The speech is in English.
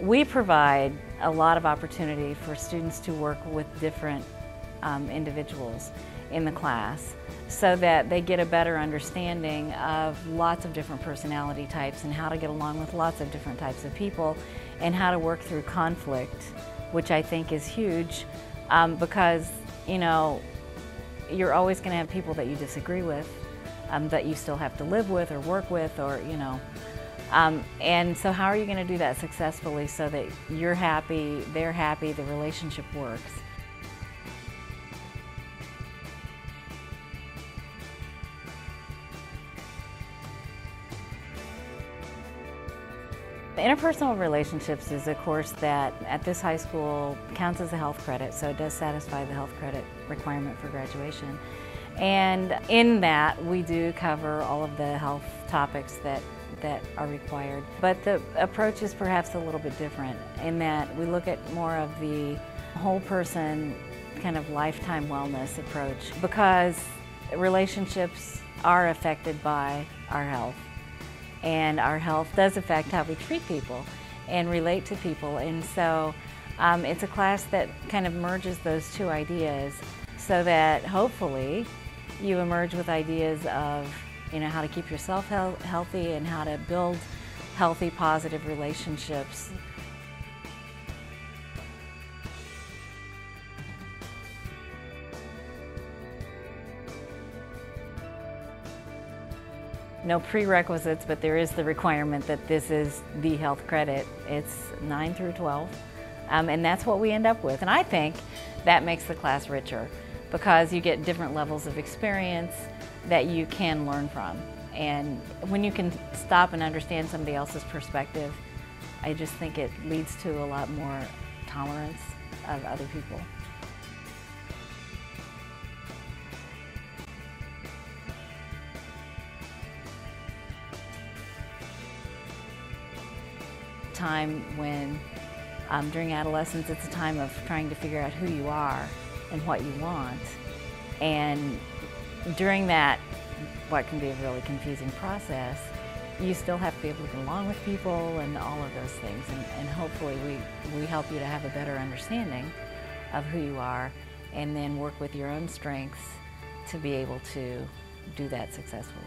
We provide a lot of opportunity for students to work with different um, individuals in the class so that they get a better understanding of lots of different personality types and how to get along with lots of different types of people and how to work through conflict, which I think is huge um, because, you know, you're always going to have people that you disagree with, um, that you still have to live with or work with or, you know. Um, and so how are you going to do that successfully so that you're happy, they're happy, the relationship works? Interpersonal relationships is a course that at this high school counts as a health credit, so it does satisfy the health credit requirement for graduation. And in that, we do cover all of the health topics that, that are required. But the approach is perhaps a little bit different in that we look at more of the whole person kind of lifetime wellness approach because relationships are affected by our health and our health does affect how we treat people and relate to people. And so um, it's a class that kind of merges those two ideas so that hopefully you emerge with ideas of you know how to keep yourself he healthy and how to build healthy, positive relationships no prerequisites, but there is the requirement that this is the health credit. It's 9 through 12, um, and that's what we end up with. And I think that makes the class richer because you get different levels of experience that you can learn from. And when you can stop and understand somebody else's perspective, I just think it leads to a lot more tolerance of other people. time when, um, during adolescence, it's a time of trying to figure out who you are and what you want. And during that, what can be a really confusing process, you still have to be able to get along with people and all of those things. And, and hopefully we, we help you to have a better understanding of who you are and then work with your own strengths to be able to do that successfully.